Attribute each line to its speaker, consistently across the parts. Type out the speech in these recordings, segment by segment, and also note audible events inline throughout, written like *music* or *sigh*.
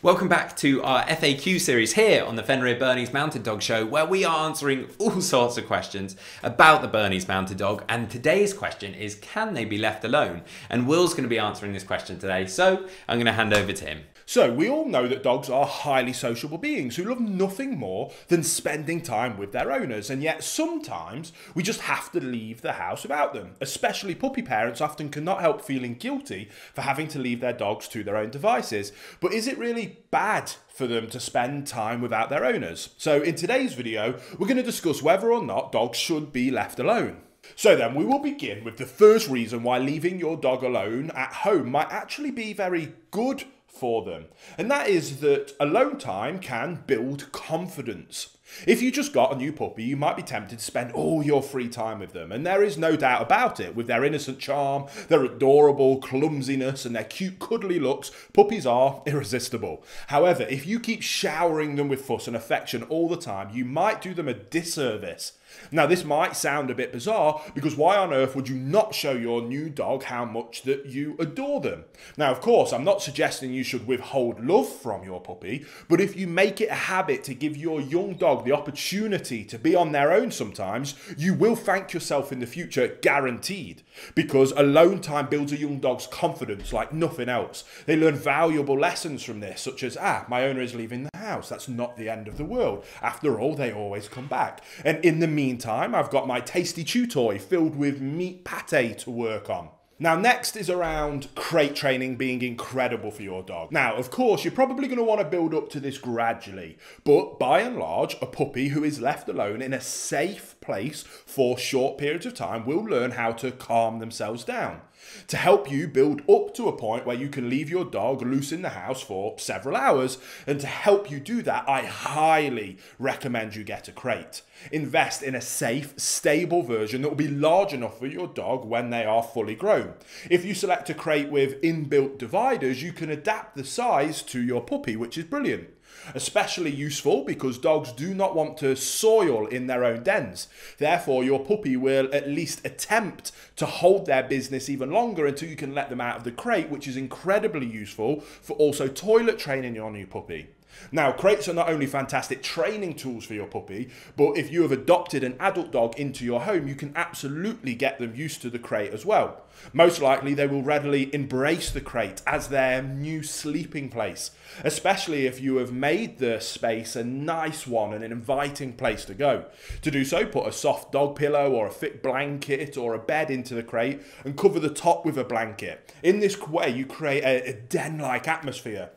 Speaker 1: Welcome back to our FAQ series here on the Fenrir Bernese Mountain Dog Show, where we are answering all *laughs* sorts of questions about the Bernese Mountain Dog. And today's question is can they be left alone? And Will's going to be answering this question today, so I'm going to hand over to him.
Speaker 2: So, we all know that dogs are highly sociable beings who love nothing more than spending time with their owners, and yet sometimes we just have to leave the house without them. Especially puppy parents often cannot help feeling guilty for having to leave their dogs to their own devices. But is it really bad for them to spend time without their owners? So, in today's video, we're going to discuss whether or not dogs should be left alone. So then, we will begin with the first reason why leaving your dog alone at home might actually be very good for them. And that is that alone time can build confidence. If you just got a new puppy, you might be tempted to spend all your free time with them. And there is no doubt about it. With their innocent charm, their adorable clumsiness, and their cute, cuddly looks, puppies are irresistible. However, if you keep showering them with fuss and affection all the time, you might do them a disservice. Now, this might sound a bit bizarre because why on earth would you not show your new dog how much that you adore them? Now, of course, I'm not suggesting you should withhold love from your puppy, but if you make it a habit to give your young dog the opportunity to be on their own sometimes, you will thank yourself in the future, guaranteed. Because alone time builds a young dog's confidence like nothing else. They learn valuable lessons from this, such as, ah, my owner is leaving the house. That's not the end of the world. After all, they always come back. And in the meantime, I've got my tasty chew toy filled with meat pate to work on. Now, next is around crate training being incredible for your dog. Now, of course, you're probably going to want to build up to this gradually, but by and large, a puppy who is left alone in a safe place for short periods of time will learn how to calm themselves down to help you build up to a point where you can leave your dog loose in the house for several hours. And to help you do that, I highly recommend you get a crate. Invest in a safe, stable version that will be large enough for your dog when they are fully grown. If you select a crate with inbuilt dividers, you can adapt the size to your puppy, which is brilliant. Especially useful because dogs do not want to soil in their own dens. Therefore, your puppy will at least attempt to hold their business even longer until you can let them out of the crate, which is incredibly useful for also toilet training your new puppy. Now, crates are not only fantastic training tools for your puppy, but if you have adopted an adult dog into your home, you can absolutely get them used to the crate as well. Most likely, they will readily embrace the crate as their new sleeping place, especially if you have made the space a nice one and an inviting place to go. To do so, put a soft dog pillow or a thick blanket or a bed into the crate and cover the top with a blanket. In this way, you create a, den like atmosphere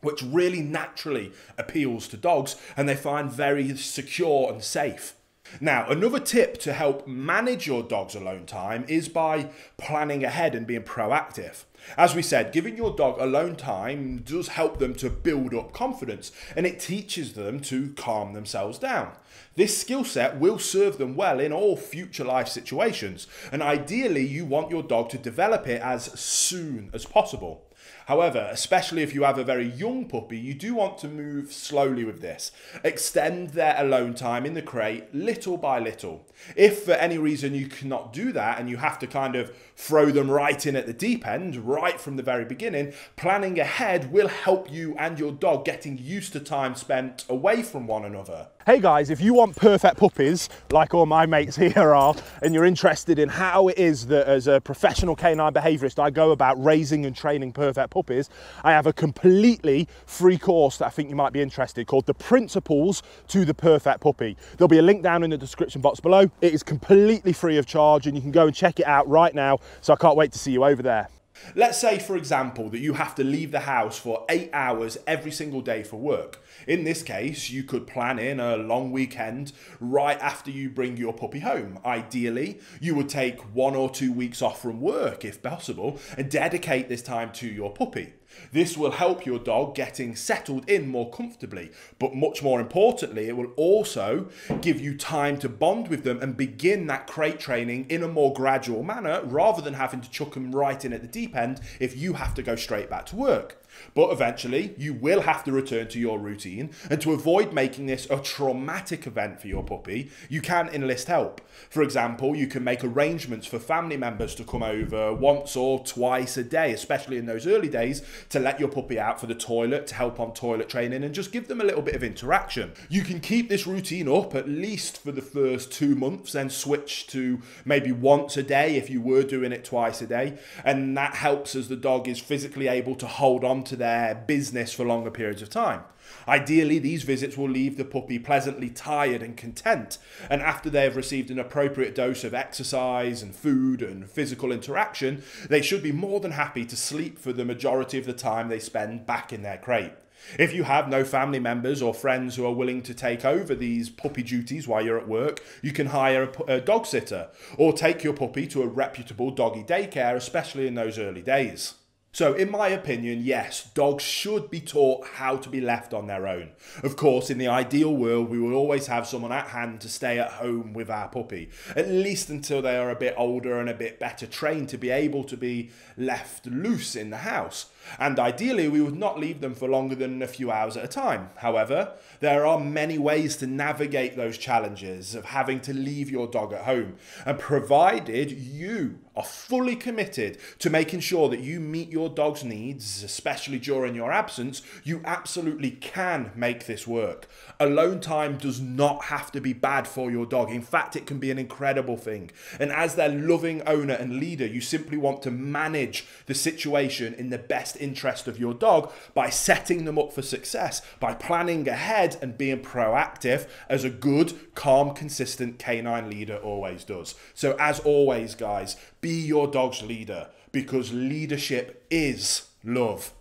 Speaker 2: which really naturally appeals to dogs and they find very secure and safe. Now, another tip to help manage your dog's alone time is by planning ahead and being proactive. As we said, giving your dog alone time does help them to build up confidence and it teaches them to calm themselves down. This skill set will serve them well in all future life situations, and ideally, you want your dog to develop it as soon as possible. However, especially if you have a very young puppy, you do want to move slowly with this. Extend their alone time in the crate little by little. If for any reason you cannot do that and you have to kind of throw them right in at the deep end, right from the very beginning, planning ahead will help you and your dog getting used to time spent away from one another.
Speaker 3: Hey guys, if you want perfect puppies, like all my mates here are, and you're interested in how it is that as a professional canine behaviourist I go about raising and training perfect puppies, I have a completely free course that I think you might be interested called The Principles to the Perfect Puppy. There'll be a link down in the description box below. It is completely free of charge and you can go and check it out right now. So I can't wait to see you over there.
Speaker 2: Let's say, for example, that you have to leave the house for eight hours every single day for work. In this case, you could plan in a long weekend right after you bring your puppy home. Ideally, you would take one or two weeks off from work if possible and dedicate this time to your puppy. This will help your dog getting settled in more comfortably, but much more importantly, it will also give you time to bond with them and begin that crate training in a more gradual manner rather than having to chuck them right in at the deep end if you have to go straight back to work. But eventually, you will have to return to your routine, and to avoid making this a traumatic event for your puppy, you can enlist help. For example, you can make arrangements for family members to come over once or twice a day, especially in those early days, to let your puppy out for the toilet to help on toilet training and just give them a little bit of interaction. You can keep this routine up at least for the first two months, then switch to maybe once a day if you were doing it twice a day. And that helps as the dog is physically able to hold on to their business for longer periods of time. Ideally, these visits will leave the puppy pleasantly tired and content, and after they have received an appropriate dose of exercise and food and physical interaction, they should be more than happy to sleep for the majority of the time they spend back in their crate. If you have no family members or friends who are willing to take over these puppy duties while you're at work, you can hire a, a dog sitter or take your puppy to a reputable doggy daycare, especially in those early days. So, in my opinion, yes, dogs should be taught how to be left on their own. Of course, in the ideal world, we will always have someone at hand to stay at home with our puppy, at least until they are a bit older and a bit better trained to be able to be left loose in the house. And ideally, we would not leave them for longer than a few hours at a time. However, there are many ways to navigate those challenges of having to leave your dog at home, and provided you are fully committed to making sure that you meet your dog's needs, especially during your absence, you absolutely can make this work. Alone time does not have to be bad for your dog. In fact, it can be an incredible thing. And as their loving owner and leader, you simply want to manage the situation in the best interest of your dog by setting them up for success, by planning ahead and being proactive as a good, calm, consistent canine leader always does. So, as always, guys, be your dog's leader because leadership is love.